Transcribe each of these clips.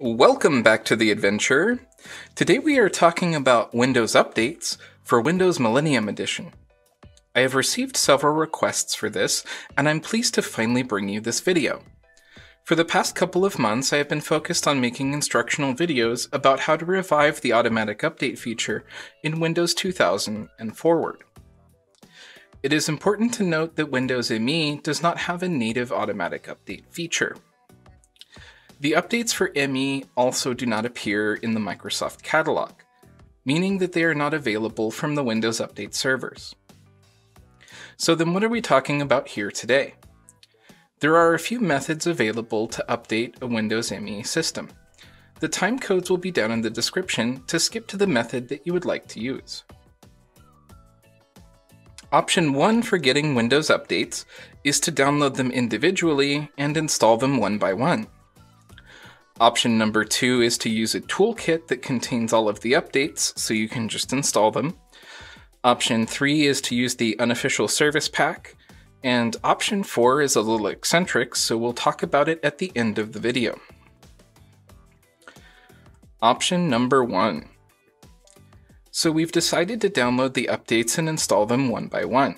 Welcome back to the adventure. Today we are talking about Windows updates for Windows Millennium Edition. I have received several requests for this, and I'm pleased to finally bring you this video. For the past couple of months, I have been focused on making instructional videos about how to revive the automatic update feature in Windows 2000 and forward. It is important to note that Windows ME does not have a native automatic update feature. The updates for ME also do not appear in the Microsoft catalog, meaning that they are not available from the Windows Update servers. So then what are we talking about here today? There are a few methods available to update a Windows ME system. The time codes will be down in the description to skip to the method that you would like to use. Option 1 for getting Windows updates is to download them individually and install them one by one. Option number 2 is to use a toolkit that contains all of the updates so you can just install them. Option 3 is to use the unofficial service pack, and option 4 is a little eccentric, so we'll talk about it at the end of the video. Option number 1. So we've decided to download the updates and install them one by one.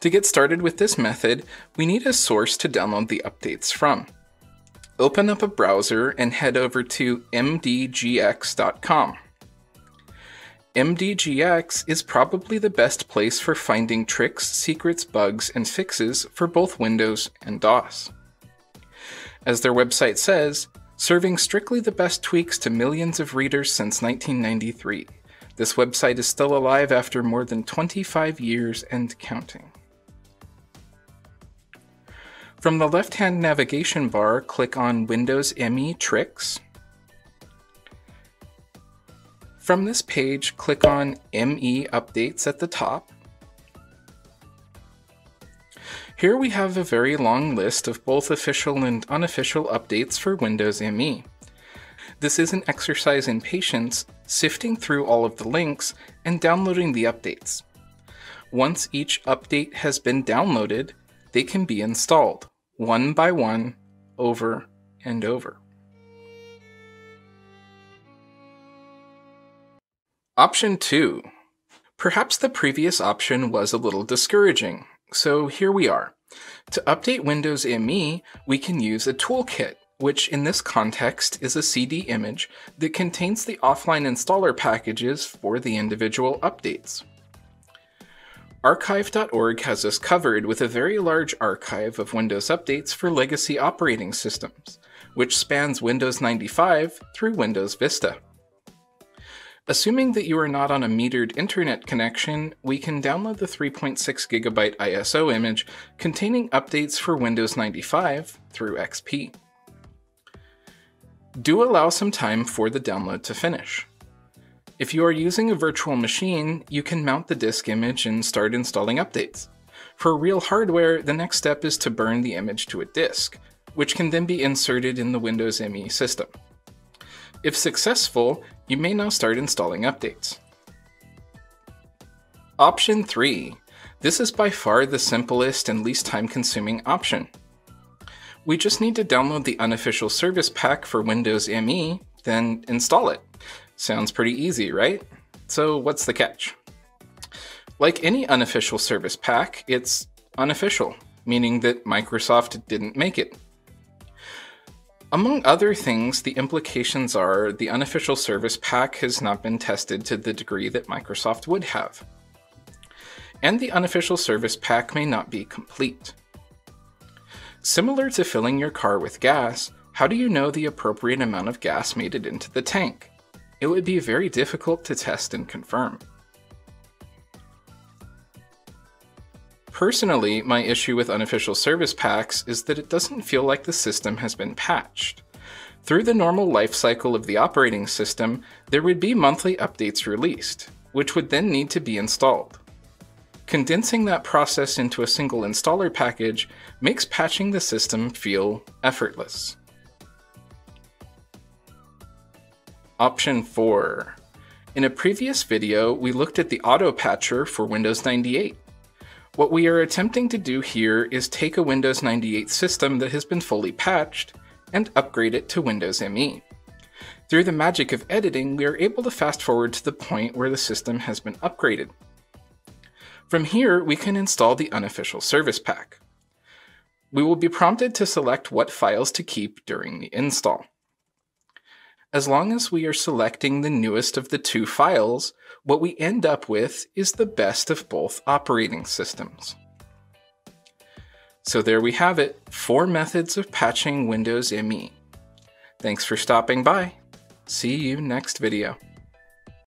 To get started with this method, we need a source to download the updates from. Open up a browser and head over to mdgx.com. MDGX is probably the best place for finding tricks, secrets, bugs, and fixes for both Windows and DOS. As their website says, serving strictly the best tweaks to millions of readers since 1993. This website is still alive after more than 25 years and counting. From the left-hand navigation bar, click on Windows ME Tricks, from this page, click on ME Updates at the top. Here we have a very long list of both official and unofficial updates for Windows ME. This is an exercise in patience, sifting through all of the links and downloading the updates. Once each update has been downloaded, they can be installed, one by one, over and over. Option 2. Perhaps the previous option was a little discouraging, so here we are. To update Windows ME, we can use a toolkit, which in this context is a CD image that contains the offline installer packages for the individual updates. Archive.org has us covered with a very large archive of Windows updates for legacy operating systems, which spans Windows 95 through Windows Vista. Assuming that you are not on a metered internet connection, we can download the 3.6 gigabyte ISO image containing updates for Windows 95 through XP. Do allow some time for the download to finish. If you are using a virtual machine, you can mount the disk image and start installing updates. For real hardware, the next step is to burn the image to a disk, which can then be inserted in the Windows ME system. If successful, you may now start installing updates. Option 3. This is by far the simplest and least time consuming option. We just need to download the unofficial service pack for Windows ME, then install it. Sounds pretty easy, right? So what's the catch? Like any unofficial service pack, it's unofficial, meaning that Microsoft didn't make it. Among other things, the implications are the unofficial service pack has not been tested to the degree that Microsoft would have. And the unofficial service pack may not be complete. Similar to filling your car with gas, how do you know the appropriate amount of gas made it into the tank? It would be very difficult to test and confirm. Personally, my issue with unofficial service packs is that it doesn't feel like the system has been patched. Through the normal life cycle of the operating system, there would be monthly updates released, which would then need to be installed. Condensing that process into a single installer package makes patching the system feel effortless. Option 4. In a previous video, we looked at the auto patcher for Windows 98. What we are attempting to do here is take a Windows 98 system that has been fully patched and upgrade it to Windows ME. Through the magic of editing, we are able to fast forward to the point where the system has been upgraded. From here, we can install the unofficial service pack. We will be prompted to select what files to keep during the install. As long as we are selecting the newest of the two files, what we end up with is the best of both operating systems. So there we have it, four methods of patching Windows ME. Thanks for stopping by. See you next video.